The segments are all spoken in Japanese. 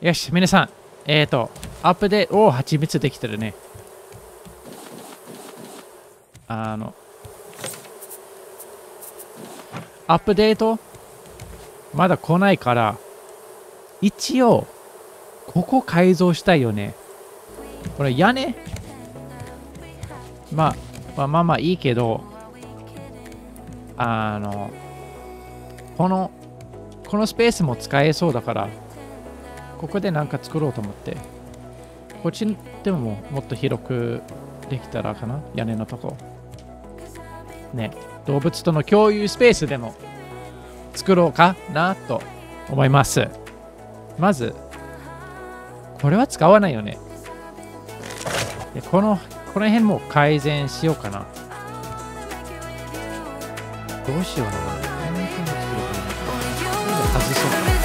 よし、皆さん、えっ、ー、と、アップデート、お蜂蜜できてるね。あの、アップデート、まだ来ないから、一応、ここ改造したいよね。これ屋根？まあ、まあまあまあいいけど、あの、この、このスペースも使えそうだから、ここで何か作ろうと思って。こっちでももっと広くできたらかな屋根のとこ。ね。動物との共有スペースでも作ろうかなと思います。まず、これは使わないよね。でこの、この辺も改善しようかな。どうしような。この辺も作ろうかな。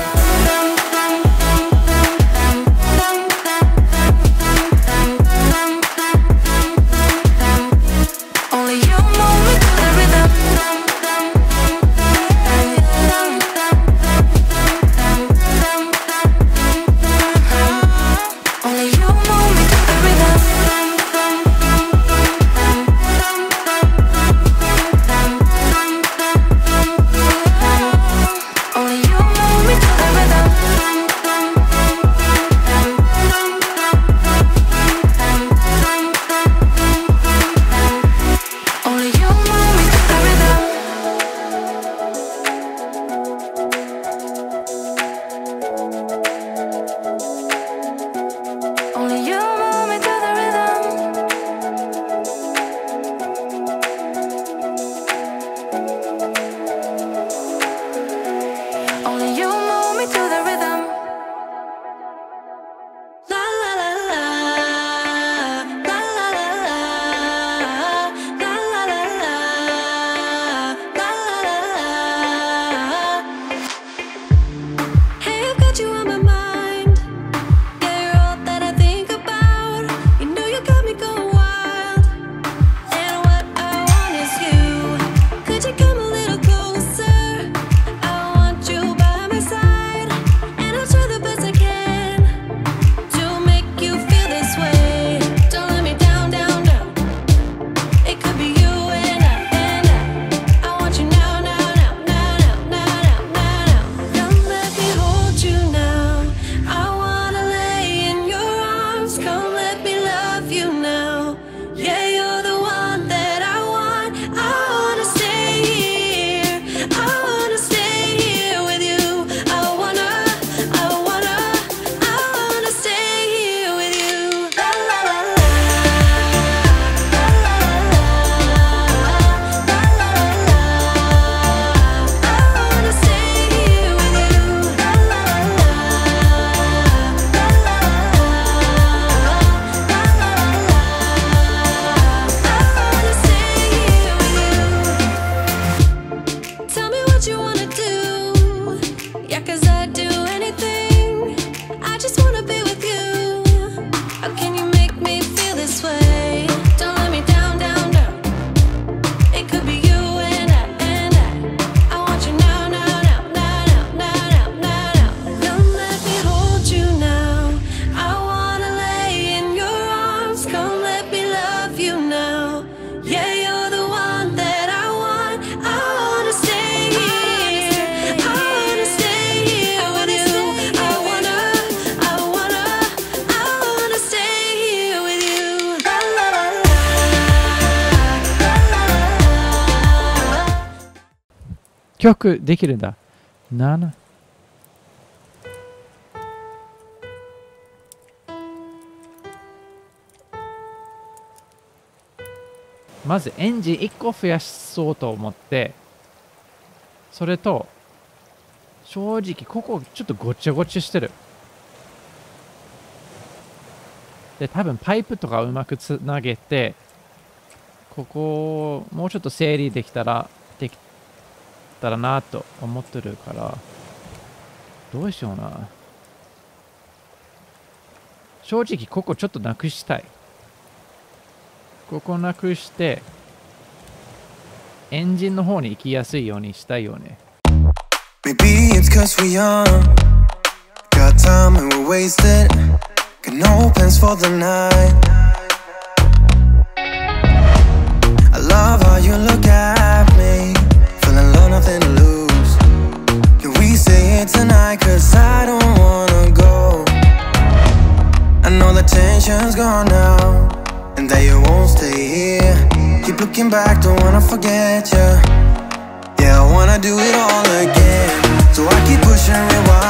曲できるんだ。7。まずエンジン1個増やそうと思って、それと、正直ここちょっとごちゃごちゃしてる。で、多分パイプとかうまくつなげて、ここもうちょっと整理できたら、ったらなと思ってるからどうしような正直ここちょっとなくしたいここなくしてエンジンの方に行きやすいようにしたいよね Maybe it's cause we young Got time and we're wasted. Got no plans for the night. I love how you look at gone now. And that you won't stay here. Keep looking back, don't wanna forget you. Yeah, I wanna do it all again. So I keep pushing rewind.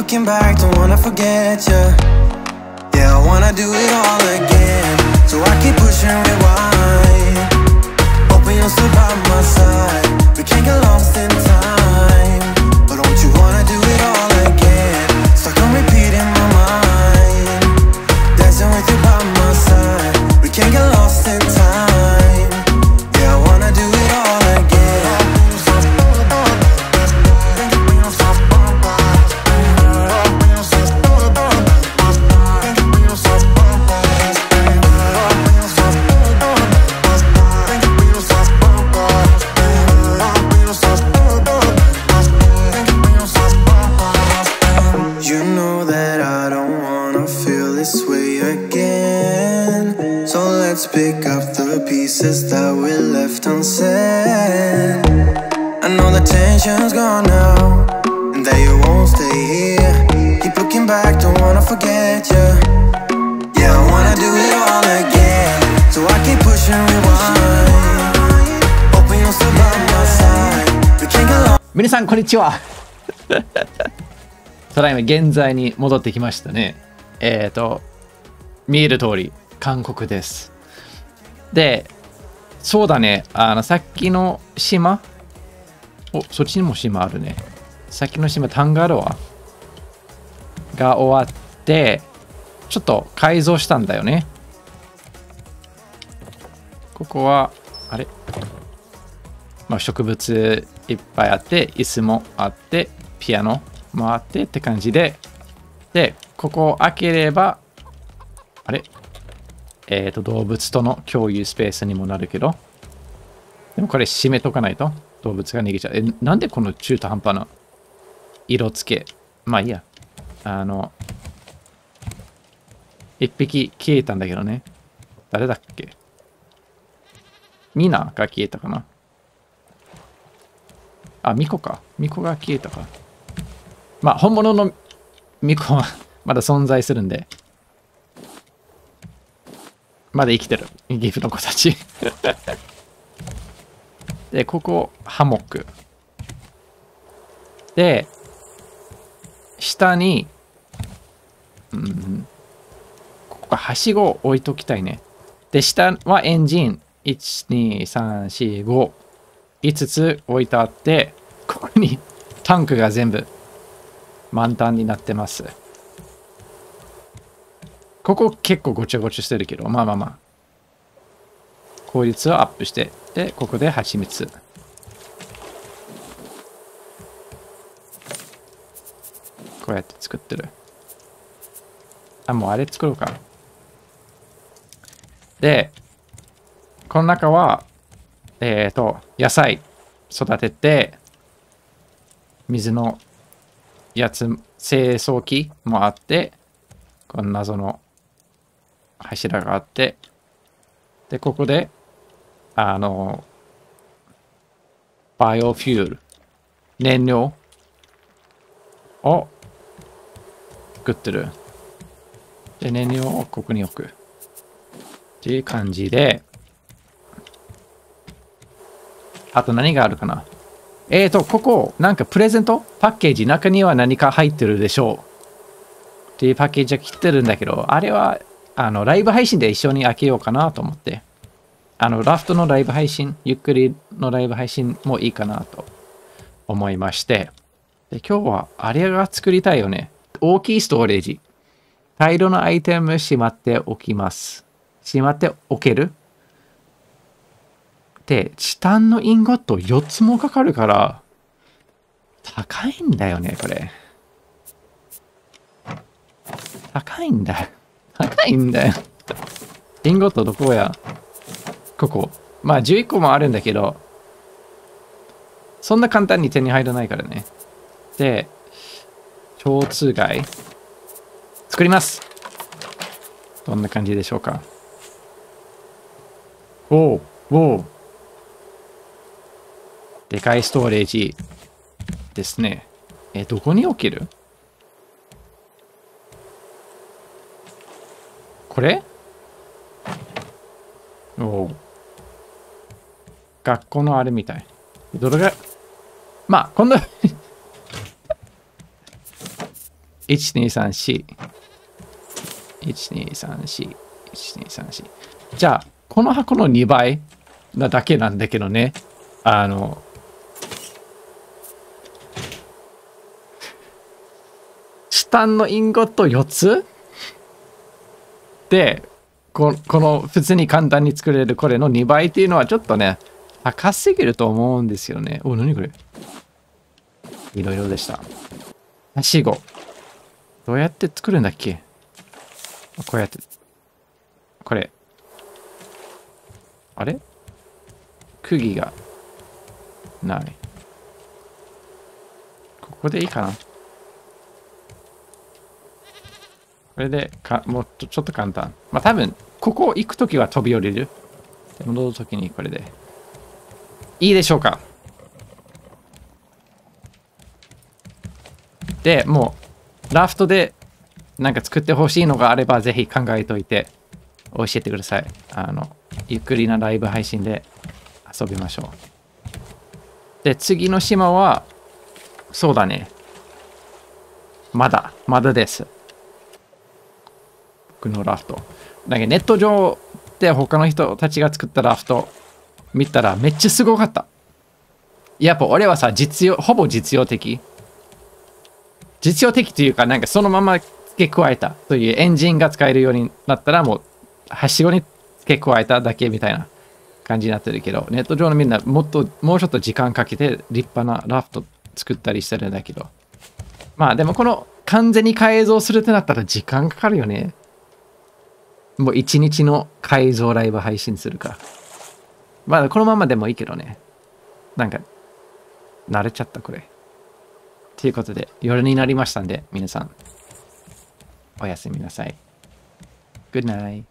Looking back, don't wanna forget you. Yeah, I wanna do it all again. So I keep pushing rewind. Hoping you'll still by my side. We can't get lost in time. Let's pick up the pieces that we left unsaid. I know the tension's gone now, and that you won't stay here. Keep looking back, don't wanna forget you. Yeah, I wanna do it all again. So I keep pushing rewind. Hoping you'll still by my side. We can't get lost. 皆さんこんにちはただいま現在に戻ってきましたねえっ、ーと見える通り韓国ですでそうだね。あのさっきの島？おそっちにも島あるね。さっきの島タンガロア？が終わってちょっと改造したんだよね。ここはあれ？まあ、植物いっぱいあって椅子もあってピアノもあってって感じで。でここを開ければえっ、と動物との共有スペースにもなるけどでもこれ閉めとかないと動物が逃げちゃうえなんでこの中途半端な色付けまあいいやあの一匹消えたんだけどね誰だっけ？ミナが消えたかな？あ、ミコか。ミコが消えたか。まあ、本物のミコは まだ存在するんで。まだ生きてる。岐阜の子たち。で、ここ、ハモック。で、下に、うん、ここはしごを置いときたいね。で、下はエンジン。1、2、3、4、5。5つ置いてあって、ここにタンクが全部満タンになってます。ここ結構ごちゃごちゃしてるけど、まあまあまあ。効率をアップして、で、ここで蜂蜜。こうやって作ってる。あ、もうあれ作ろうか。で、この中は、えっ、と、野菜育てて、水のやつ、清掃機もあって、この謎の柱があって、で、ここで、あの、バイオフュール、燃料を作ってる。で、燃料をここに置く。っていう感じで、あと何があるかなえーと、ここ、なんかプレゼント？パッケージ、中には何か入ってるでしょう。っていうパッケージが来てるんだけど、あれは、あの、ライブ配信で一緒に開けようかなと思って。あの、ラフトのライブ配信、ゆっくりのライブ配信もいいかなと思いまして。で、今日はあれが作りたいよね。大きいストレージ。大量のアイテムしまっておきます。しまっておける？で、チタンのインゴット4つもかかるから、高いんだよね、これ。高いんだ。高いんだよ。インゴットどこや？ここ。まあ11個もあるんだけど、そんな簡単に手に入らないからね。で、超通外作りますどんな感じでしょうか？おうおうでかいストレージですね。え、どこに置ける？これ？おう学校のあれみたい。どれが、まあ、こ んな、1234。1234。1234。じゃあ、この箱の2倍なだけなんだけどね。あの、チタンのインゴット4つ？でこ、この普通に簡単に作れるこれの2倍っていうのはちょっとね、高すぎると思うんですよね。お、何これ？いろいろでした。はしご。どうやって作るんだっけ？こうやって。これ。あれ？釘がない。ここでいいかなこれでか、もうちょちょっと簡単。まあ多分、ここ行くときは飛び降りる。戻るときにこれで。いいでしょうかで、もう、ラフトでなんか作ってほしいのがあれば、ぜひ考えといて教えてください。あの、ゆっくりなライブ配信で遊びましょう。で、次の島は、そうだね。まだ、まだです。僕のラフト。なんかネット上で他の人たちが作ったラフト見たらめっちゃすごかった。やっぱ俺はさ、実用、ほぼ実用的。実用的というか、なんかそのまま付け加えたというエンジンが使えるようになったらもう、はしごに付け加えただけみたいな感じになってるけど、ネット上のみんなもっと、もうちょっと時間かけて立派なラフト作ったりしてるんだけど。まあでもこの完全に改造するってなったら時間かかるよね。もう1日の改造ライブ配信するか。まあこのままでもいいけどね。なんか、慣れちゃったこれ。ということで、夜になりましたんで、皆さん、おやすみなさい。Good night.